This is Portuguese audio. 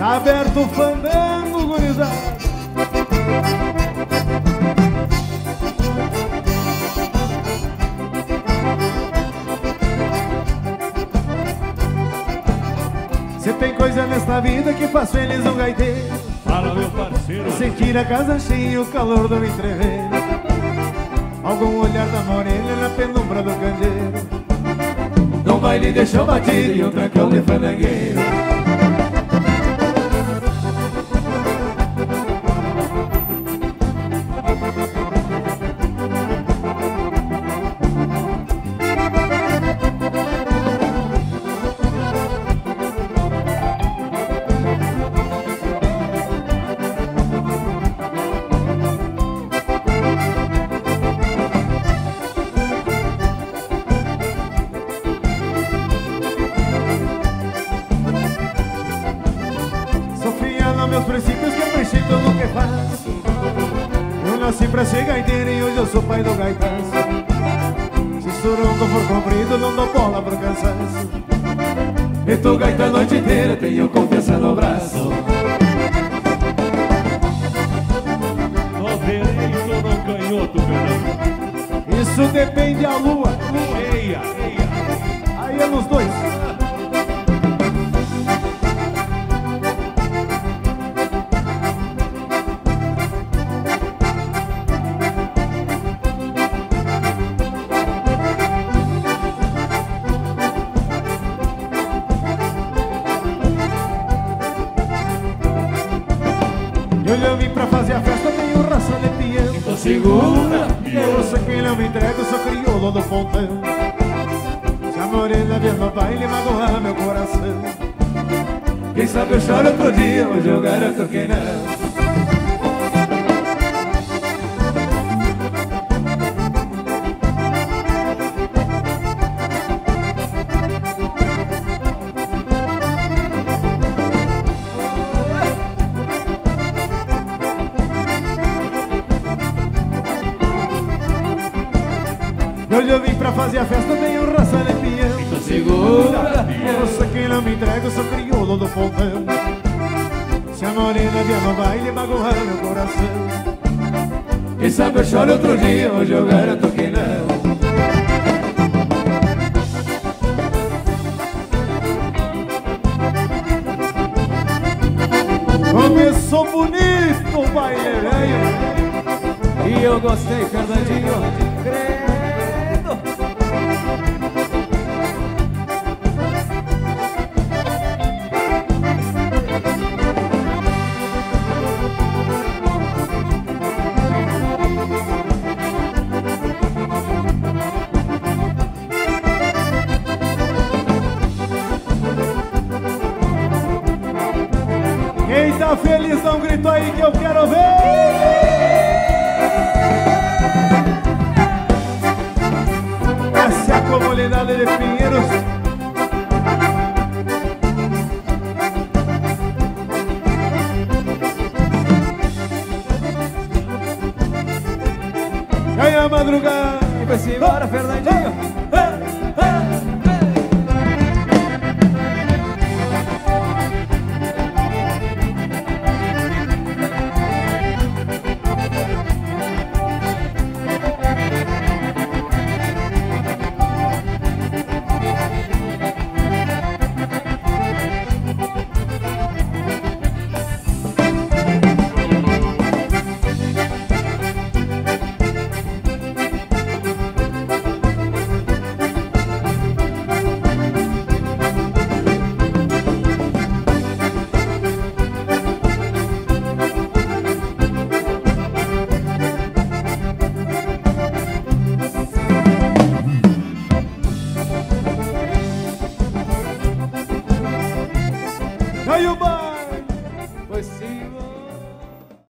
Aberto o fandango, gurizada. Se tem coisa nesta vida que faz feliz um gaiteiro Fala, meu parceiro. Sentir a casa cheia e o calor do entreveiro. Algum olhar da morena na penumbra do candeeiro. Num baile de chão batido e um trancão de fandangueiro meus princípios que aprecio tudo que faço Eu nasci pra ser gaiteiro e hoje eu sou pai do gaitaço Se o surongo for comprido não dou bola pro cansaço. E tô gaita a noite inteira, tenho confiança no braço. No no? Isso depende da Eu vim pra fazer a festa, tenho raça de piano Então segura, Eu sou quem não me entrego, sou crioulo do pontão Se a morena vier no baile, magoar meu coração. Quem sabe eu choro outro dia, hoje eu garanto que não E Hoje eu vim pra fazer a festa, tenho raça de piano Então segura, Eu sou quem não me entrego, sou crioulo do pontão Se a morena vier no baile, magoar meu coração. Quem sabe eu choro outro dia, hoje eu garanto que não. Começou bonito o baile, velho E eu gostei, Fernandinho. Tá feliz, dá um grito aí que eu quero ver! Essa é a comunidade de Pinheiros. Ganha madrugada. Vai-se embora, Fernandinho.